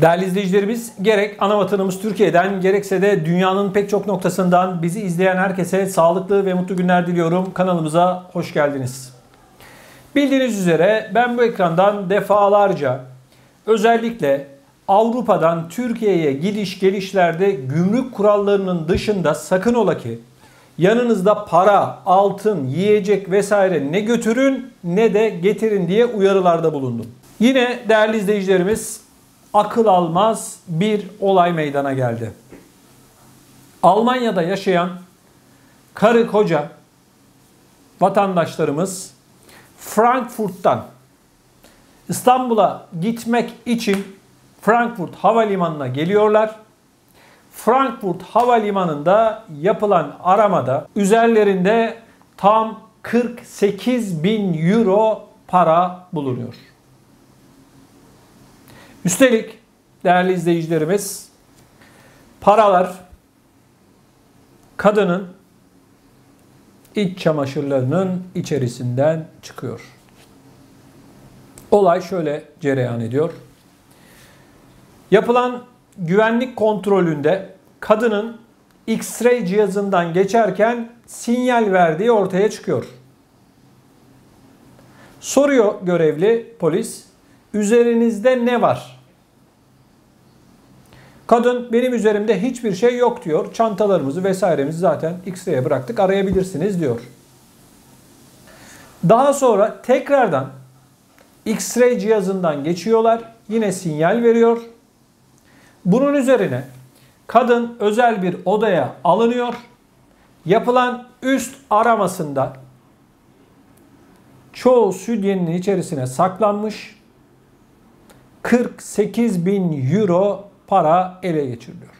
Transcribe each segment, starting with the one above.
Değerli izleyicilerimiz gerek ana vatanımız Türkiye'den gerekse de dünyanın pek çok noktasından bizi izleyen herkese sağlıklı ve mutlu günler diliyorum. Kanalımıza hoş geldiniz. Bildiğiniz üzere ben bu ekrandan defalarca özellikle Avrupa'dan Türkiye'ye gidiş gelişlerde gümrük kurallarının dışında sakın ola ki yanınızda para, altın, yiyecek vesaire ne götürün ne de getirin diye uyarılarda bulundum. Yine değerli izleyicilerimiz akıl almaz bir olay meydana geldi. Almanya'da yaşayan karı koca vatandaşlarımız Frankfurt'tan İstanbul'a gitmek için Frankfurt Havalimanı'na geliyorlar. Frankfurt Havalimanı'nda yapılan aramada üzerlerinde tam 48 bin euro para bulunuyor. Üstelik değerli izleyicilerimiz paralar kadının iç çamaşırlarının içerisinden çıkıyor. Olay şöyle cereyan ediyor. Yapılan güvenlik kontrolünde kadının X-ray cihazından geçerken sinyal verdiği ortaya çıkıyor. Soruyor görevli polis, üzerinizde ne var? Kadın benim üzerimde hiçbir şey yok diyor. Çantalarımızı vesairemizi zaten X-ray'e bıraktık arayabilirsiniz diyor. Daha sonra tekrardan X-ray cihazından geçiyorlar. Yine sinyal veriyor. Bunun üzerine kadın özel bir odaya alınıyor. Yapılan üst aramasında çoğu südyenin içerisine saklanmış 48 bin euro para ele geçiriliyor.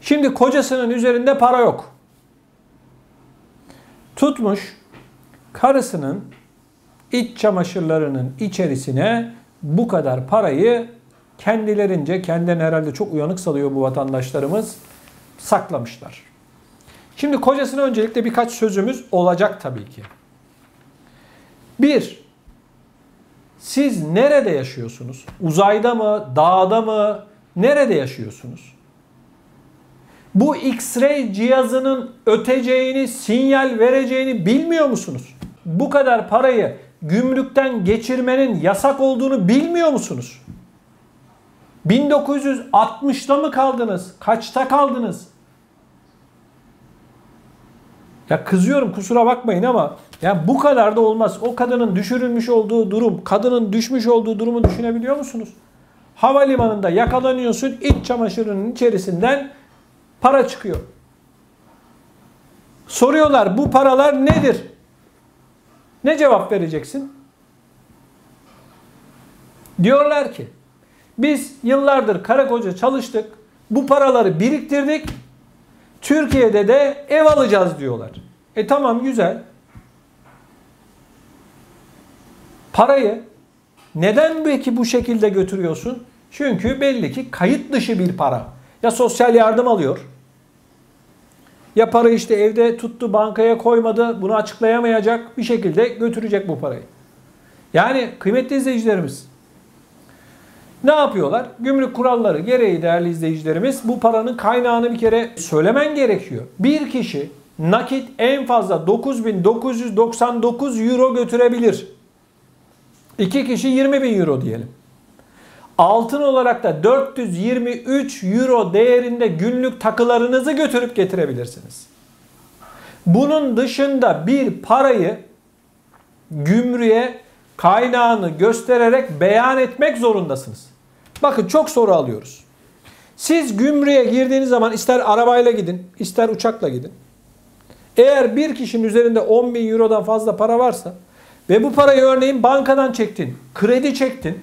Şimdi kocasının üzerinde para yok. Tutmuş karısının iç çamaşırlarının içerisine bu kadar parayı kendilerince, kendilerine herhalde çok uyanık salıyor bu vatandaşlarımız, saklamışlar. Şimdi kocasına öncelikle birkaç sözümüz olacak tabii ki. Bir, siz nerede yaşıyorsunuz? Uzayda mı, dağda mı, nerede yaşıyorsunuz? Bu X-ray cihazının öteceğini, sinyal vereceğini bilmiyor musunuz? Bu kadar parayı gümrükten geçirmenin yasak olduğunu bilmiyor musunuz? 1960'ta mı kaldınız? Kaçta kaldınız? Ya kızıyorum kusura bakmayın ama ya bu kadar da olmaz. O kadının düşürülmüş olduğu durum, kadının düşmüş olduğu durumu düşünebiliyor musunuz? Havalimanında yakalanıyorsun, iç çamaşırının içerisinden para çıkıyor. Soruyorlar bu paralar nedir? Ne cevap vereceksin? Diyorlar ki biz yıllardır karı koca çalıştık. Bu paraları biriktirdik. Türkiye'de de ev alacağız diyorlar. E tamam güzel. Parayı neden peki bu şekilde götürüyorsun? Çünkü belli ki kayıt dışı bir para. Ya sosyal yardım alıyor. Ya para işte evde tuttu bankaya koymadı bunu açıklayamayacak bir şekilde götürecek bu parayı. Yani kıymetli izleyicilerimiz ne yapıyorlar? Gümrük kuralları gereği değerli izleyicilerimiz bu paranın kaynağını bir kere söylemen gerekiyor. Bir kişi nakit en fazla 9999 euro götürebilir. İki kişi 20 bin euro diyelim. Altın olarak da 423 euro değerinde günlük takılarınızı götürüp getirebilirsiniz. Bunun dışında bir parayı gümrüğe kaynağını göstererek beyan etmek zorundasınız. Bakın çok soru alıyoruz. Siz gümrüğe girdiğiniz zaman ister arabayla gidin, ister uçakla gidin. Eğer bir kişinin üzerinde 10 bin eurodan fazla para varsa ve bu parayı örneğin bankadan çektin, kredi çektin.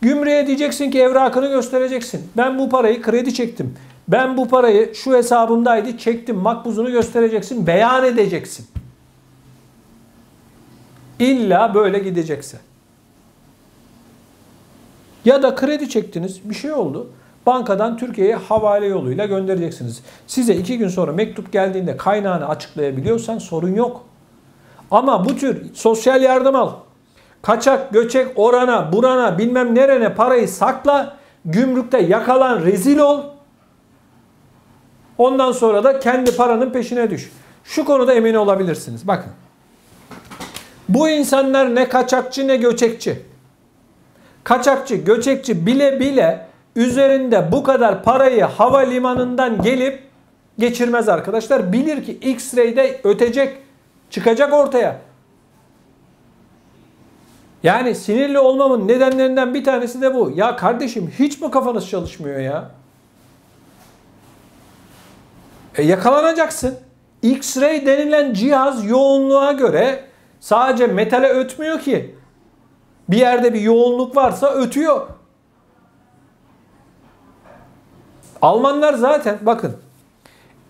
Gümrüğe diyeceksin ki evrakını göstereceksin. Ben bu parayı kredi çektim. Ben bu parayı şu hesabımdaydı çektim makbuzunu göstereceksin, beyan edeceksin. İlla böyle gidecekse. Ya da kredi çektiniz bir şey oldu. Bankadan Türkiye'ye havale yoluyla göndereceksiniz. Size iki gün sonra mektup geldiğinde kaynağını açıklayabiliyorsan sorun yok. Ama bu tür sosyal yardım al, kaçak göçek orana burana bilmem nerene parayı sakla. Gümrükte yakalan rezil ol. Ondan sonra da kendi paranın peşine düş. Şu konuda emin olabilirsiniz. Bakın. Bu insanlar ne kaçakçı ne göçekçi. Kaçakçı, göçekçi bile bile üzerinde bu kadar parayı havalimanından gelip geçirmez arkadaşlar. Bilir ki X-ray'de ötecek, çıkacak ortaya. Yani sinirli olmamın nedenlerinden bir tanesi de bu. Ya kardeşim hiç mi kafanız çalışmıyor ya? E yakalanacaksın. X-ray denilen cihaz yoğunluğa göre sadece metale ötmüyor ki. Bir yerde bir yoğunluk varsa ötüyor. Almanlar zaten bakın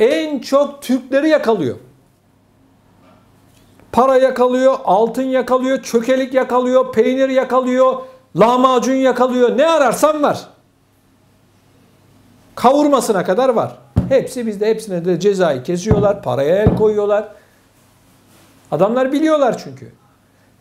en çok Türkleri yakalıyor. Para yakalıyor, altın yakalıyor, çökelik yakalıyor, peynir yakalıyor, lahmacun yakalıyor. Ne ararsan var. Kavurmasına kadar var. Hepsi bizde hepsine de cezayı kesiyorlar, paraya el koyuyorlar. Adamlar biliyorlar çünkü.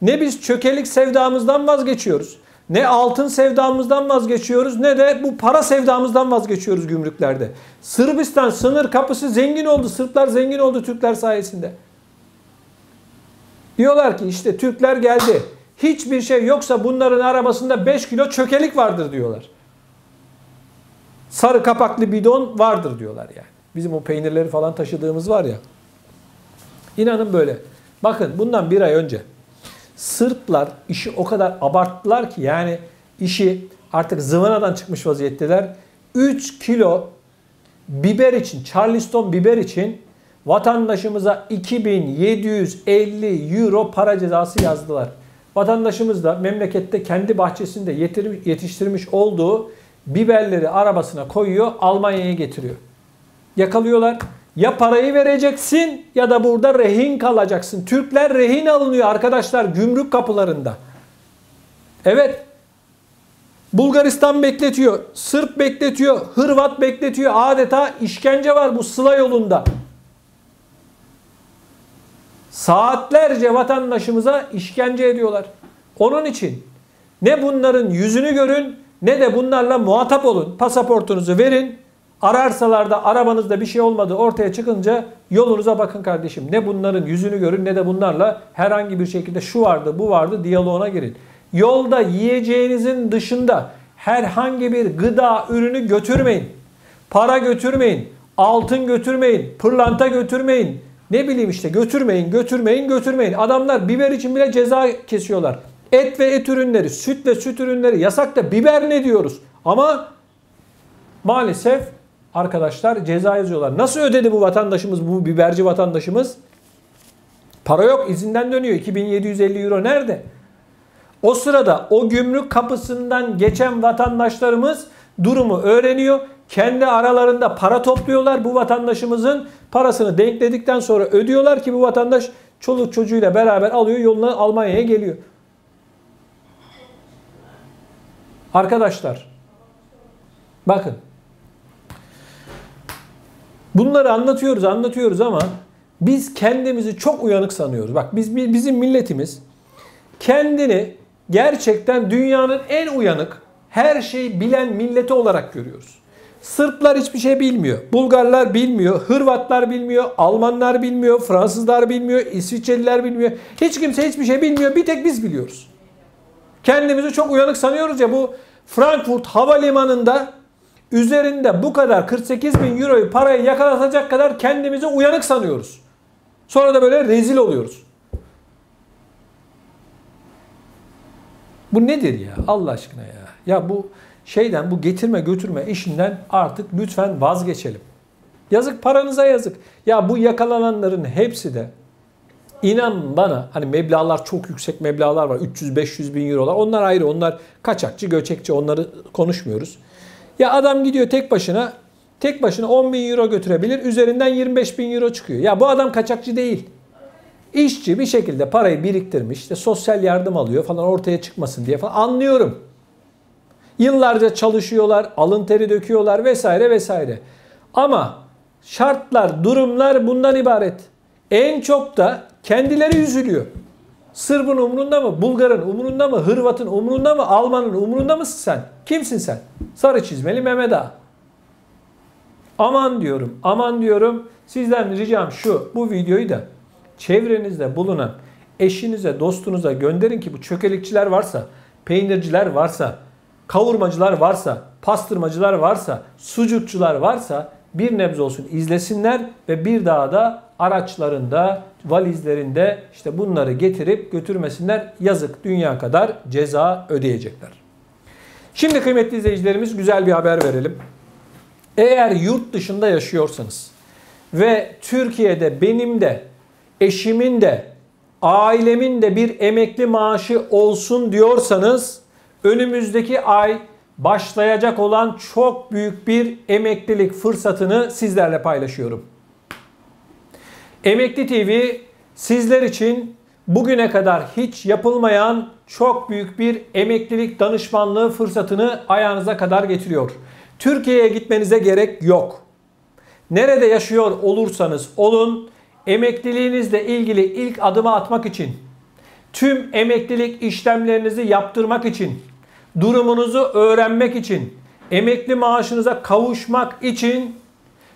Ne biz çökelik sevdamızdan vazgeçiyoruz. Ne altın sevdamızdan vazgeçiyoruz ne de bu para sevdamızdan vazgeçiyoruz gümrüklerde. Sırbistan sınır kapısı zengin oldu. Sırplar zengin oldu Türkler sayesinde. Diyorlar ki işte Türkler geldi. Hiçbir şey yoksa bunların arabasında 5 kilo çökelik vardır diyorlar. Sarı kapaklı bidon vardır diyorlar yani. Bizim o peynirleri falan taşıdığımız var ya. İnanın böyle. Bakın bundan bir ay önce Sırplar işi o kadar abarttılar ki yani işi artık zıvanadan çıkmış vaziyetteler. 3 kilo biber için, Charleston biber için vatandaşımıza 2750 euro para cezası yazdılar. Vatandaşımız da memlekette kendi bahçesinde yetiştirmiş olduğu biberleri arabasına koyuyor, Almanya'ya getiriyor. Yakalıyorlar. Ya parayı vereceksin ya da burada rehin kalacaksın. Türkler rehin alınıyor arkadaşlar gümrük kapılarında. Evet. Bulgaristan bekletiyor, Sırp bekletiyor, Hırvat bekletiyor. Adeta işkence var bu sıla yolunda. Saatlerce vatandaşımıza işkence ediyorlar. Onun için ne bunların yüzünü görün ne de bunlarla muhatap olun. Pasaportunuzu verin. Ararsalar da arabanızda bir şey olmadı ortaya çıkınca yolunuza bakın kardeşim. Ne bunların yüzünü görün ne de bunlarla herhangi bir şekilde şu vardı bu vardı diyaloğuna girin. Yolda yiyeceğinizin dışında herhangi bir gıda ürünü götürmeyin. Para götürmeyin. Altın götürmeyin. Pırlanta götürmeyin. Ne bileyim işte götürmeyin, götürmeyin, götürmeyin. Adamlar biber için bile ceza kesiyorlar. Et ve et ürünleri, süt ve süt ürünleri yasak da biber ne diyoruz? Ama maalesef arkadaşlar ceza yazıyorlar. Nasıl ödedi bu vatandaşımız, bu biberci vatandaşımız? Para yok, izinden dönüyor. 2750 euro nerede? O sırada o gümrük kapısından geçen vatandaşlarımız durumu öğreniyor. Kendi aralarında para topluyorlar. Bu vatandaşımızın parasını denkledikten sonra ödüyorlar ki bu vatandaş çoluk çocuğuyla beraber alıyor yoluna Almanya'ya geliyor. Arkadaşlar bakın bunları anlatıyoruz anlatıyoruz ama biz kendimizi çok uyanık sanıyoruz. Bak biz bizim milletimiz kendini gerçekten dünyanın en uyanık, her şeyi bilen milleti olarak görüyoruz. Sırplar hiçbir şey bilmiyor. Bulgarlar bilmiyor. Hırvatlar bilmiyor. Almanlar bilmiyor. Fransızlar bilmiyor. İsviçreliler bilmiyor. Hiç kimse hiçbir şey bilmiyor. Bir tek biz biliyoruz. Kendimizi çok uyanık sanıyoruz ya bu Frankfurt Havalimanı'nda üzerinde bu kadar 48 bin euroyu parayı yakalatacak kadar kendimizi uyanık sanıyoruz. Sonra da böyle rezil oluyoruz. Bu nedir ya Allah aşkına ya? Ya bu şeyden bu getirme götürme işinden artık lütfen vazgeçelim. Yazık paranıza yazık. Ya bu yakalananların hepsi de inan bana hani meblalar çok yüksek meblalar var. 300-500 bin eurolar. Onlar ayrı. Onlar kaçakçı, göçekçi. Onları konuşmuyoruz. Ya adam gidiyor tek başına tek başına 10 bin euro götürebilir. Üzerinden 25 bin euro çıkıyor. Ya bu adam kaçakçı değil. İşçi bir şekilde parayı biriktirmiş. işte sosyal yardım alıyor falan ortaya çıkmasın diye falan. Anlıyorum. Yıllarca çalışıyorlar, alın teri döküyorlar vesaire vesaire. Ama şartlar, durumlar bundan ibaret. En çok da kendileri üzülüyor. Sırbın umurunda mı? Bulgarın umurunda mı? Hırvatın umurunda mı? Almanın umurunda mısın sen? Kimsin sen? Sarı çizmeli Mehmet Ağa. Aman diyorum, aman diyorum. Sizden ricam şu, bu videoyu da çevrenizde bulunan eşinize, dostunuza gönderin ki bu çökelikçiler varsa, peynirciler varsa, kavurmacılar varsa, pastırmacılar varsa, sucukçular varsa bir nebze olsun izlesinler ve bir daha da araçlarında, valizlerinde işte bunları getirip götürmesinler. Yazık dünya kadar ceza ödeyecekler. Şimdi kıymetli izleyicilerimiz güzel bir haber verelim. Eğer yurt dışında yaşıyorsanız ve Türkiye'de benim de eşimin de ailemin de bir emekli maaşı olsun diyorsanız önümüzdeki ay başlayacak olan çok büyük bir emeklilik fırsatını sizlerle paylaşıyorum. Emekli TV sizler için bugüne kadar hiç yapılmayan çok büyük bir emeklilik danışmanlığı fırsatını ayağınıza kadar getiriyor. Türkiye'ye gitmenize gerek yok. Nerede yaşıyor olursanız olun, emekliliğinizle ilgili ilk adımı atmak için, tüm emeklilik işlemlerinizi yaptırmak için, durumunuzu öğrenmek için, emekli maaşınıza kavuşmak için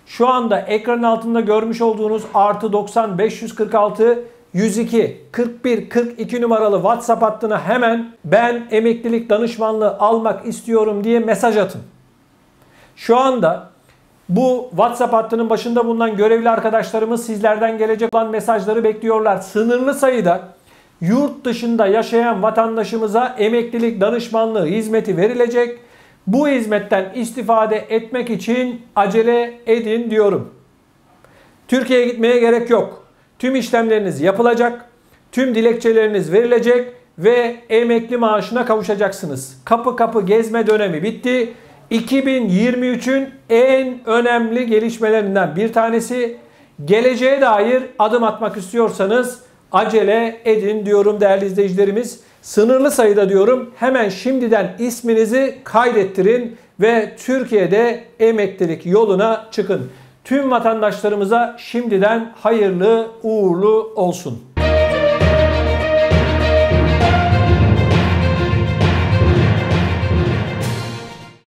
şu anda ekran altında görmüş olduğunuz artı 90 546 102 41 42 numaralı WhatsApp hattına hemen ben emeklilik danışmanlığı almak istiyorum diye mesaj atın. Şu anda bu WhatsApp hattının başında bulunan görevli arkadaşlarımız sizlerden gelecek olan mesajları bekliyorlar. Sınırlı sayıda yurt dışında yaşayan vatandaşımıza emeklilik danışmanlığı hizmeti verilecek. Bu hizmetten istifade etmek için acele edin diyorum. Türkiye'ye gitmeye gerek yok. Tüm işlemleriniz yapılacak. Tüm dilekçeleriniz verilecek ve emekli maaşına kavuşacaksınız. Kapı kapı gezme dönemi bitti. 2023'ün en önemli gelişmelerinden bir tanesi. Geleceğe dair adım atmak istiyorsanız acele edin diyorum değerli izleyicilerimiz. Sınırlı sayıda diyorum hemen şimdiden isminizi kaydettirin ve Türkiye'de emeklilik yoluna çıkın. Tüm vatandaşlarımıza şimdiden hayırlı uğurlu olsun.